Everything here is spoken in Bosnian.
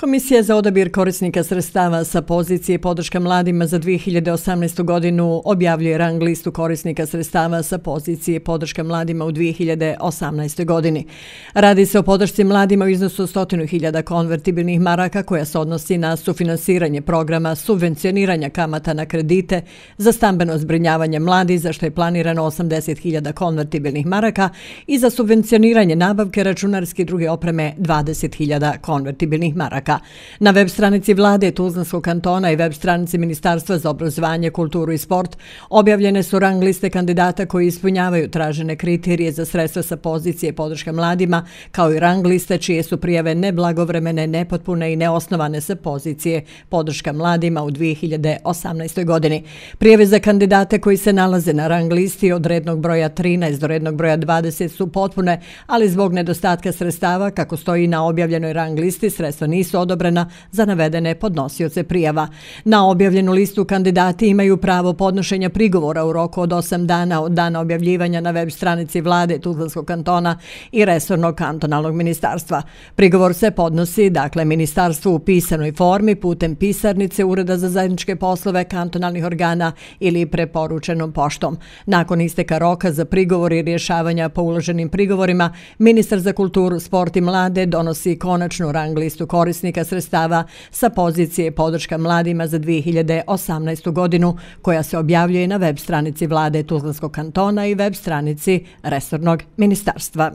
Komisija za odabir korisnika sredstava sa pozicije podrška mladima za 2018. godinu objavljuje rang listu korisnika sredstava sa pozicije podrška mladima u 2018. godini. Radi se o podršci mladima u iznosu 100.000 konvertibilnih maraka koja se odnosi na sufinansiranje programa subvencioniranja kamata na kredite za stambeno zbrinjavanje mladi za što je planirano 80.000 konvertibilnih maraka i za subvencioniranje nabavke računarske i druge opreme 20.000 konvertibilnih maraka maraka. Na web stranici vlade Tuzlanskog kantona i web stranici Ministarstva za obrazovanje, kulturu i sport objavljene su rang liste kandidata koji ispunjavaju tražene kriterije za sredstva sa pozicije podrška mladima, kao i rang liste čije su prijave neblagovremene, nepotpune i neosnovane sa pozicije podrška mladima u 2018. godini. Prijeve za kandidate koji se nalaze na rang listi od rednog broja 13 do rednog broja 20 su potpune, ali zbog nedostatka sredstava, kako stoji na objavljenoj rang listi, sredstva nisu odobrena za navedene podnosioce prijava. Na objavljenu listu kandidati imaju pravo podnošenja prigovora u roku od 8 dana od dana objavljivanja na web stranici vlade Tuzlanskog kantona i Resornog kantonalnog ministarstva. Prigovor se podnosi, dakle, ministarstvu u pisanoj formi putem pisarnice Ureda za zajedničke poslove kantonalnih organa ili preporučenom poštom. Nakon isteka roka za prigovor i rješavanja po uloženim prigovorima, ministar za kulturu, sport i mlade donosi konačnu rang listu korisnika korisnika sredstava sa pozicije podrška mladima za 2018. godinu koja se objavljuje na web stranici vlade Tuzlanskog kantona i web stranici Resornog ministarstva.